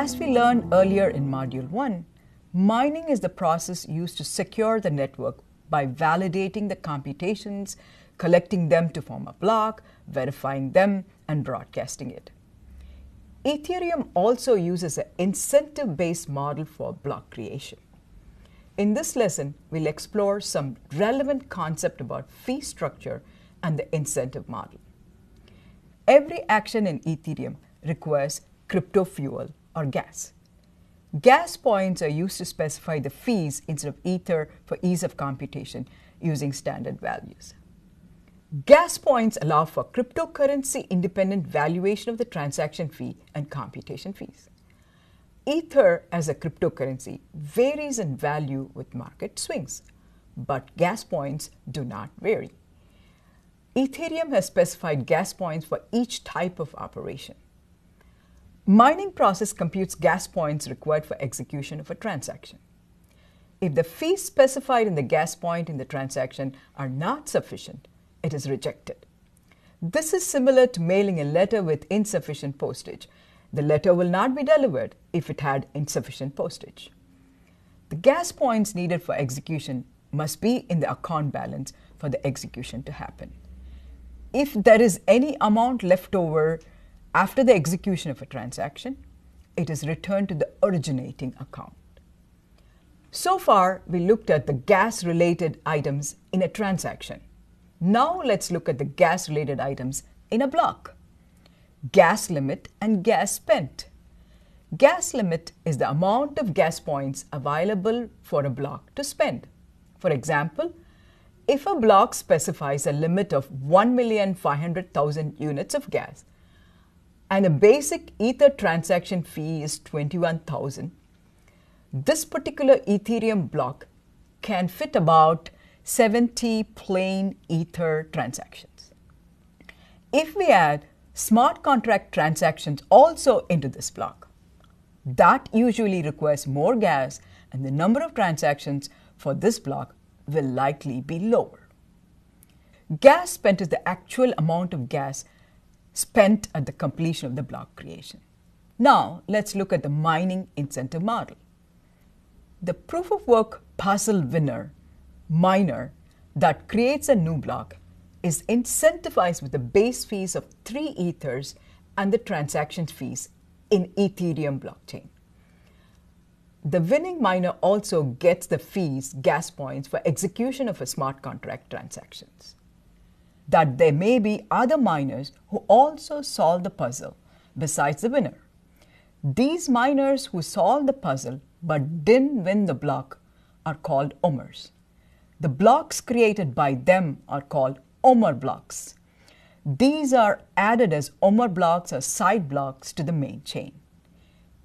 As we learned earlier in Module 1, mining is the process used to secure the network by validating the computations, collecting them to form a block, verifying them, and broadcasting it. Ethereum also uses an incentive based model for block creation. In this lesson, we'll explore some relevant concept about fee structure and the incentive model. Every action in Ethereum requires crypto fuel or gas. Gas points are used to specify the fees instead of Ether for ease of computation using standard values. Gas points allow for cryptocurrency independent valuation of the transaction fee and computation fees. Ether as a cryptocurrency varies in value with market swings, but gas points do not vary. Ethereum has specified gas points for each type of operation. Mining process computes gas points required for execution of a transaction. If the fees specified in the gas point in the transaction are not sufficient, it is rejected. This is similar to mailing a letter with insufficient postage. The letter will not be delivered if it had insufficient postage. The gas points needed for execution must be in the account balance for the execution to happen. If there is any amount left over after the execution of a transaction, it is returned to the originating account. So far, we looked at the gas related items in a transaction. Now let's look at the gas related items in a block. Gas limit and gas spent. Gas limit is the amount of gas points available for a block to spend. For example, if a block specifies a limit of 1,500,000 units of gas and a basic Ether transaction fee is 21,000, this particular Ethereum block can fit about 70 plain Ether transactions. If we add smart contract transactions also into this block, that usually requires more gas and the number of transactions for this block will likely be lower. Gas spent is the actual amount of gas spent at the completion of the block creation. Now, let's look at the mining incentive model. The proof of work puzzle winner miner that creates a new block is incentivized with the base fees of three ethers and the transaction fees in Ethereum blockchain. The winning miner also gets the fees, gas points, for execution of a smart contract transactions. That there may be other miners who also solve the puzzle besides the winner. These miners who solve the puzzle but didn't win the block are called ommers. The blocks created by them are called Ommer blocks. These are added as Ommer blocks or side blocks to the main chain.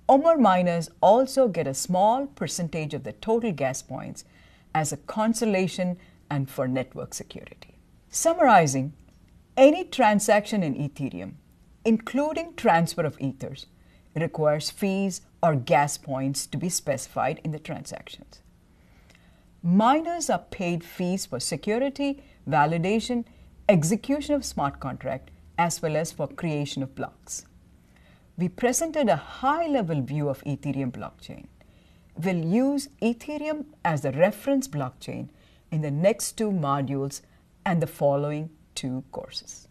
Ommer miners also get a small percentage of the total gas points as a consolation and for network security. Summarizing, any transaction in Ethereum, including transfer of ethers, requires fees or gas points to be specified in the transactions miners are paid fees for security, validation, execution of smart contract, as well as for creation of blocks. We presented a high level view of Ethereum blockchain. We'll use Ethereum as the reference blockchain in the next two modules and the following two courses.